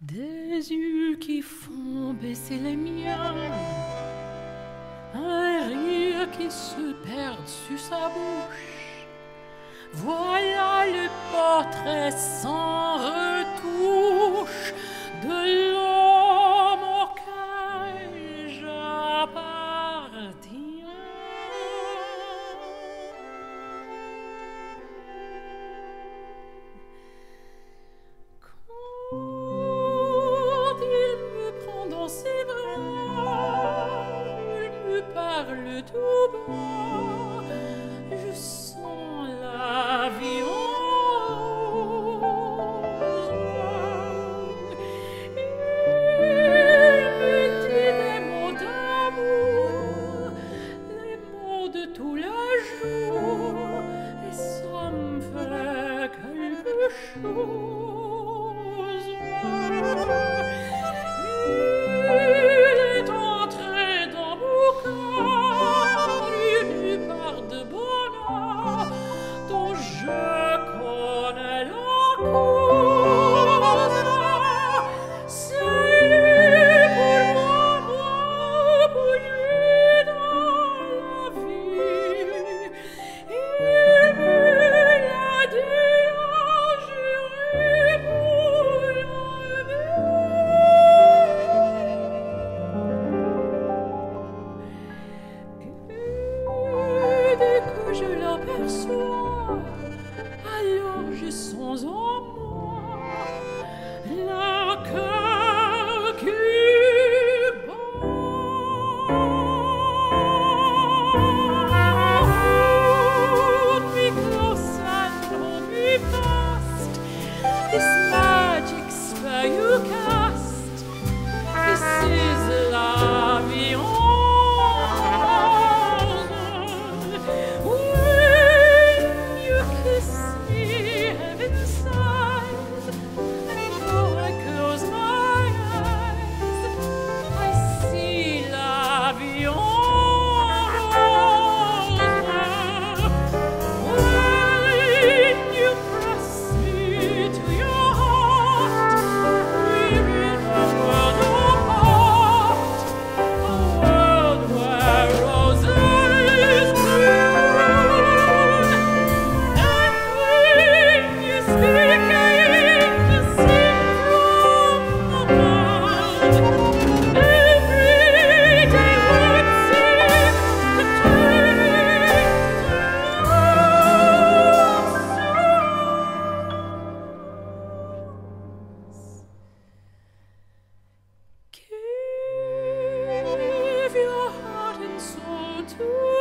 Des yeux qui font baisser les miens, un rire qui se perd sur sa bouche. Voilà le portrait sans retouche de parle tout bas. Je sens la violence. Il me dit des mots d'amour, des mots de tous les soir, alors j'ai sans embêtement. Give your heart and soul to